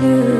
you.